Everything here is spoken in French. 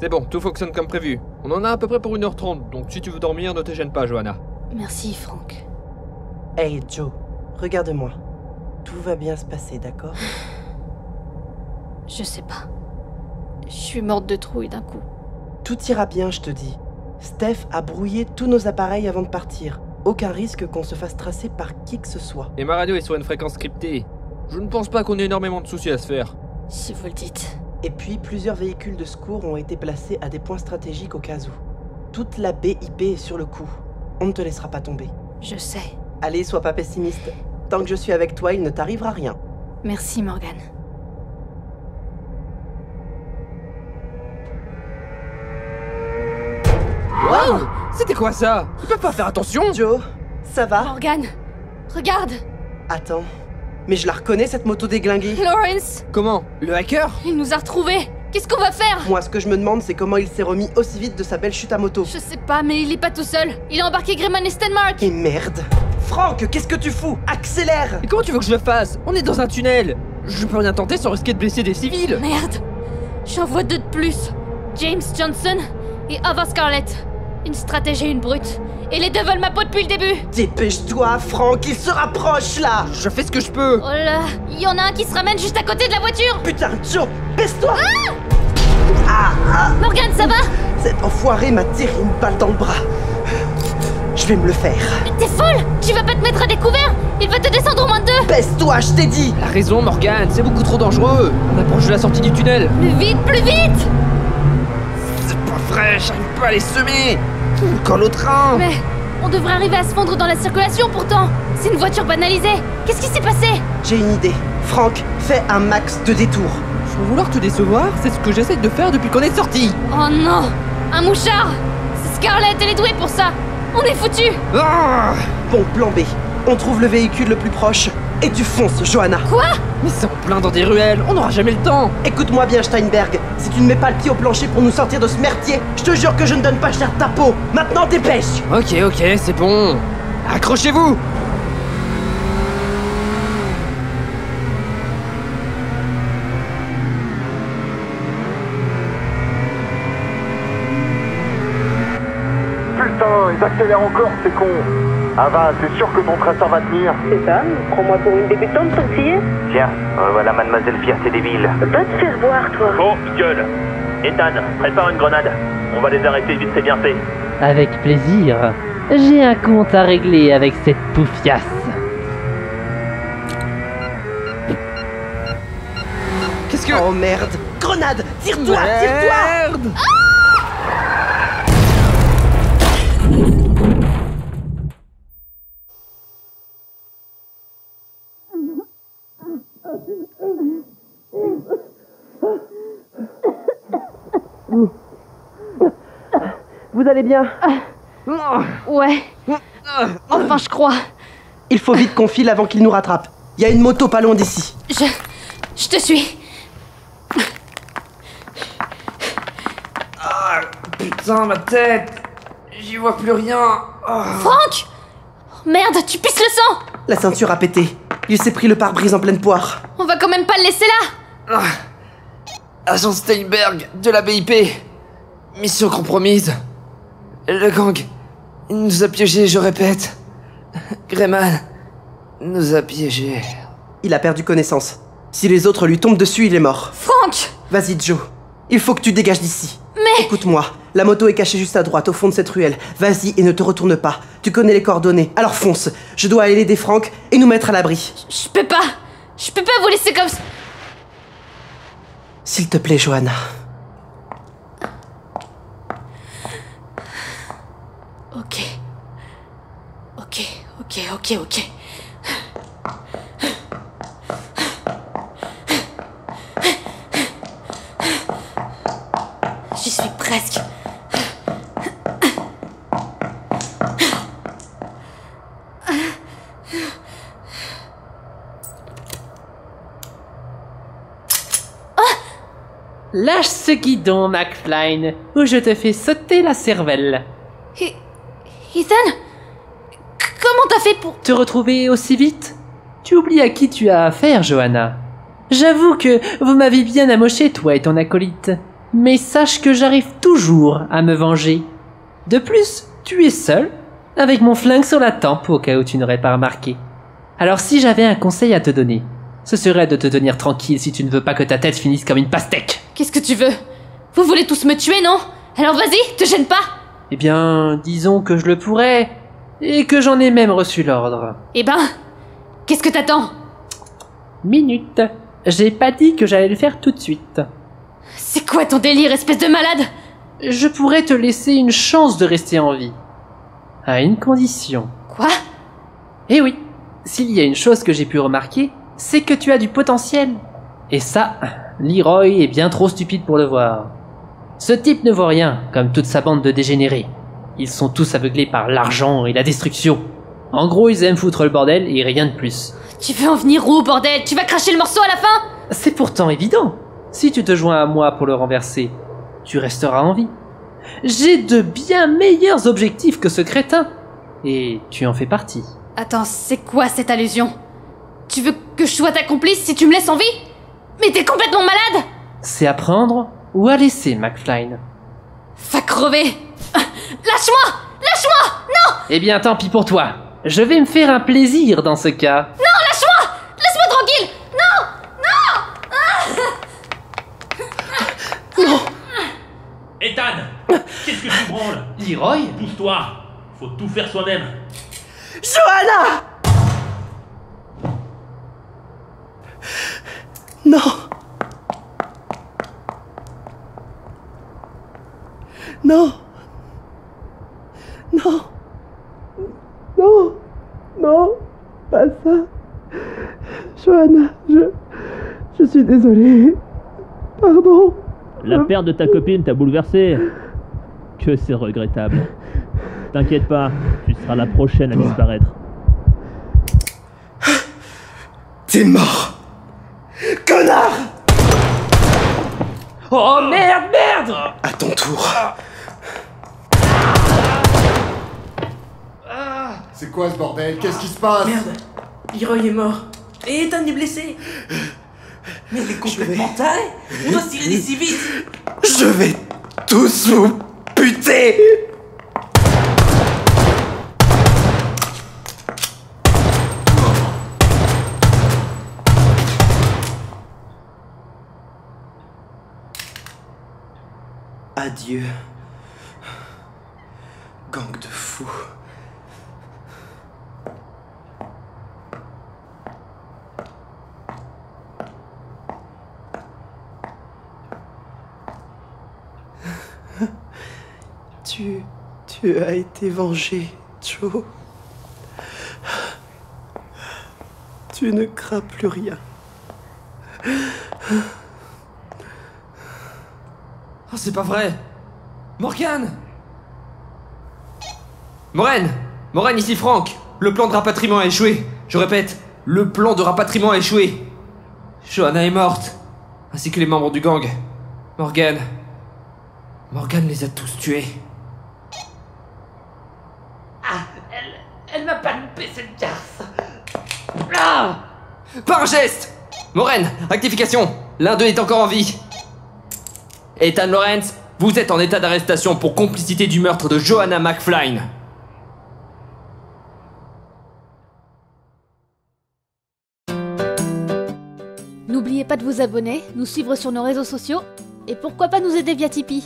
C'est bon, tout fonctionne comme prévu. On en a à peu près pour 1h30, donc si tu veux dormir, ne te gêne pas, Johanna. Merci, Franck. Hey Joe, regarde-moi. Tout va bien se passer, d'accord? Je sais pas. Je suis morte de trouille d'un coup. Tout ira bien, je te dis. Steph a brouillé tous nos appareils avant de partir. Aucun risque qu'on se fasse tracer par qui que ce soit. Et ma radio est sur une fréquence cryptée. Je ne pense pas qu'on ait énormément de soucis à se faire. Si vous le dites. Et puis, plusieurs véhicules de secours ont été placés à des points stratégiques au cas où. Toute la BIP est sur le coup. On ne te laissera pas tomber. Je sais. Allez, sois pas pessimiste. Tant que je suis avec toi, il ne t'arrivera rien. Merci, Morgan. Wow C'était quoi ça? Tu peux pas faire attention Joe, ça va? Morgan Regarde Attends. Mais je la reconnais cette moto déglinguée. Lawrence Comment Le hacker Il nous a retrouvés Qu'est-ce qu'on va faire Moi, ce que je me demande, c'est comment il s'est remis aussi vite de sa belle chute à moto. Je sais pas, mais il est pas tout seul. Il a embarqué Greyman et Stenmark Et merde Franck, qu'est-ce que tu fous? Accélère Et comment tu veux que je le fasse? On est dans un tunnel Je peux rien tenter sans risquer de blesser des civils Merde J'en vois deux de plus. James Johnson et Ava Scarlett. Une stratégie et une brute. Et les deux veulent ma peau depuis le début. Dépêche-toi, Franck, il se rapproche là. Je fais ce que je peux. Oh là Il y en a un qui se ramène juste à côté de la voiture. Putain, Joe, baisse-toi. Morgan, ça va? Cet enfoiré m'a tiré une balle dans le bras. Je vais me le faire. T'es folle! Tu vas pas te mettre à découvert! Il va te descendre au moins de deux! Baisse-toi, je t'ai dit. La raison, Morgan, c'est beaucoup trop dangereux. On approche de la sortie du tunnel. Plus vite, plus vite! C'est pas vrai, j'arrive pas à les semer Encore le train Mais on devrait arriver à se fondre dans la circulation pourtant. C'est une voiture banalisée. Qu'est-ce qui s'est passé J'ai une idée. Franck, fais un max de détours. Je veux vouloir te décevoir, c'est ce que j'essaye de faire depuis qu'on est sorti. Oh non Un mouchard. C'est Scarlett, elle est douée pour ça. On est foutus. Ah Bon, plan B. On trouve le véhicule le plus proche et tu fonces, Johanna. Quoi? Mais c'est en plein dans des ruelles, on n'aura jamais le temps Écoute-moi bien, Steinberg. Si tu ne mets pas le pied au plancher pour nous sortir de ce merdier, je te jure que je ne donne pas cher ta peau. Maintenant, dépêche Ok, ok, c'est bon Accrochez-vous Putain, ils accélèrent encore, c'est con. Ava, c'est sûr que ton traceur va tenir. C'est ça Prends-moi pour une débutante, ton Tiens, voilà mademoiselle Fierté des villes. Va te faire voir, toi. Bon, gueule Ethan, prépare une grenade. On va les arrêter vite, c'est bien fait. Avec plaisir. J'ai un compte à régler avec cette poufiasse. Qu'est-ce que... Oh merde Grenade Tire-toi Tire-toi Merde Vous allez bien Ouais. Enfin, je crois. Il faut vite qu'on file avant qu'il nous rattrape. Il y a une moto pas loin d'ici. Je... Je te suis. Putain, ma tête J'y vois plus rien Franck Oh, Merde, tu pisses le sang La ceinture a pété. Il s'est pris le pare-brise en pleine poire. On va quand même pas le laisser là Agent Steinberg, de la BIP Mission compromise Le gang il nous a piégés, je répète Greyman nous a piégés. Il a perdu connaissance. Si les autres lui tombent dessus, il est mort. Franck Vas-y, Joe. Il faut que tu dégages d'ici. Mais Écoute-moi, la moto est cachée juste à droite, au fond de cette ruelle. Vas-y et ne te retourne pas. Tu connais les coordonnées, alors fonce. Je dois aller aider Franck et nous mettre à l'abri. je peux pas Je peux pas vous laisser comme ça S'il te plaît, Johanna. Ok. Ok, ok, ok. J'y suis presque. Lâche ce guidon, McFly, ou je te fais sauter la cervelle. Et- Ethan? Comment t'as fait pour... Te retrouver aussi vite? Tu oublies à qui tu as affaire, Johanna. J'avoue que vous m'avez bien amoché, toi et ton acolyte. Mais sache que j'arrive toujours à me venger. De plus, tu es seul, avec mon flingue sur la tempe au cas où tu n'aurais pas remarqué. Alors si j'avais un conseil à te donner, ce serait de te tenir tranquille si tu ne veux pas que ta tête finisse comme une pastèque. Qu'est-ce que tu veux? Vous voulez tous me tuer, non? Alors vas-y, te gêne pas Eh bien, disons que je le pourrais, et que j'en ai même reçu l'ordre. Eh ben, qu'est-ce que t'attends? Minute. J'ai pas dit que j'allais le faire tout de suite. C'est quoi ton délire, espèce de malade? Je pourrais te laisser une chance de rester en vie. À une condition. Quoi? Eh oui, s'il y a une chose que j'ai pu remarquer, c'est que tu as du potentiel. Et ça, Leroy est bien trop stupide pour le voir. Ce type ne voit rien, comme toute sa bande de dégénérés. Ils sont tous aveuglés par l'argent et la destruction. En gros, ils aiment foutre le bordel et rien de plus. Tu veux en venir où, bordel? Tu vas cracher le morceau à la fin? C'est pourtant évident. Si tu te joins à moi pour le renverser, tu resteras en vie. J'ai de bien meilleurs objectifs que ce crétin. Et tu en fais partie. Attends, c'est quoi cette allusion? Tu veux que je sois ta complice si tu me laisses en vie? Mais t'es complètement malade C'est à prendre ou à laisser, McFly. Va crever Ah, Lâche-moi! Lâche-moi! Non! Eh bien, tant pis pour toi. Je vais me faire un plaisir dans ce cas. Non, lâche-moi! Laisse-moi tranquille! Non! Ethan Qu'est-ce que tu branles? Leroy? Pousse-toi. Faut tout faire soi-même. Johanna! Non Non. Non Non Pas ça Johanna, je... Je suis désolée. Pardon. La perte de ta copine t'a bouleversé. Que c'est regrettable. T'inquiète pas, tu seras la prochaine à disparaître. T'es mort Connard Oh merde, merde À ton tour. C'est quoi ce bordel? Qu'est-ce qui se passe? Merde, Leroy est mort. Et Ethan est blessé. Mais il est complètement taré. On doit se tirer d'ici vite. Je vais tous vous buter Adieu. Gang de fous. Tu. As été vengé, Joe. Tu ne crains plus rien. Oh, c'est pas vrai Morgane Moraine Moraine, ici Franck Le plan de rapatriement a échoué Je répète, le plan de rapatriement a échoué Johanna est morte, ainsi que les membres du gang. Morgane. Morgane les a tous tués. Un geste Moraine, rectification L'un d'eux est encore en vie Ethan Lawrence, vous êtes en état d'arrestation pour complicité du meurtre de Johanna McFlynn. N'oubliez pas de vous abonner, nous suivre sur nos réseaux sociaux et pourquoi pas nous aider via Tipeee.